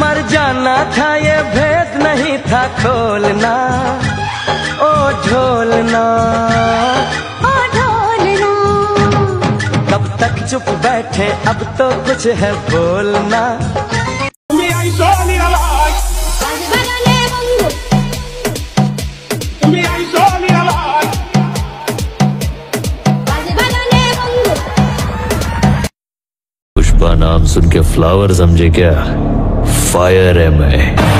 मर जाना था ये भेद नहीं था खोलना। ओ ढोलना ओ ढोलना कब तक चुप बैठे अब तो कुछ है बोलना। पुष्पा नाम सुन के फ्लावर समझे क्या? फायर है मैं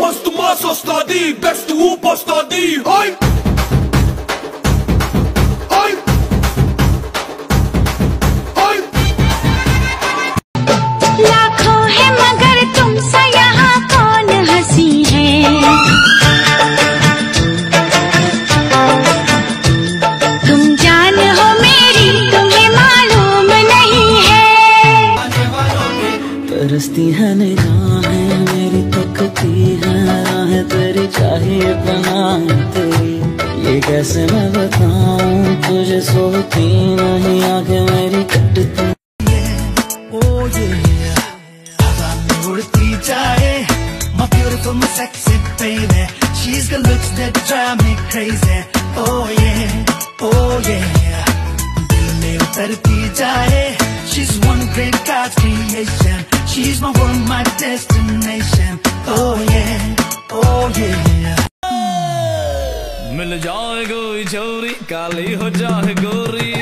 Mas tu massa está di, best tu है निगाहें मेरी तकती है राहें तेरी चाहिए पनाह तेरी ये कैसे मैं बताऊँ तुझे सोती नहीं आँखें मेरी कटती Oh yeah, उड़ती जाए My beautiful, my sexy baby She's got looks that drive me crazy Oh yeah, She's my world, my destination Oh yeah, oh yeah मिल जाए कोई छोरी काली हो जाए गोरी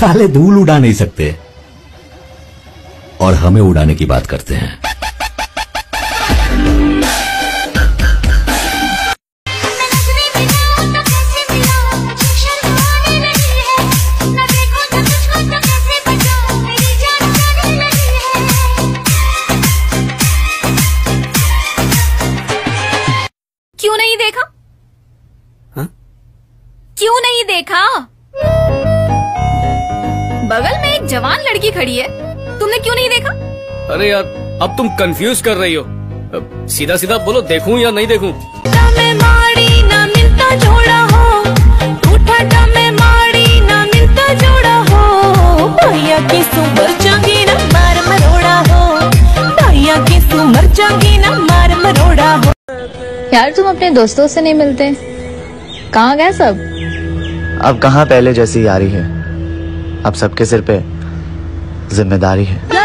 साले धूल उड़ा नहीं सकते। और हमें उड़ाने की बात करते हैं। क्यों नहीं देखा? हा? क्यों नहीं देखा? बगल में एक जवान लड़की खड़ी है। तुमने क्यों नहीं देखा? अरे यार अब तुम कंफ्यूज कर रही हो। अब सीधा सीधा बोलो देखूँ या नहीं देखूँ? में माड़ी ना मिलता जोड़ा हो। उठा में माड़ी ना मिलता जोड़ा हो। भैया की सुमर जागी ना मार मरोड़ा हो। भैया की सुमर जागी ना मार मरोड़ा हो। यार तुम अपने दोस्तों से नहीं मिलते। कहाँ गए सब? अब कहाँ पहले जैसी यारी है? अब सबके सिर पे ज़िम्मेदारी है।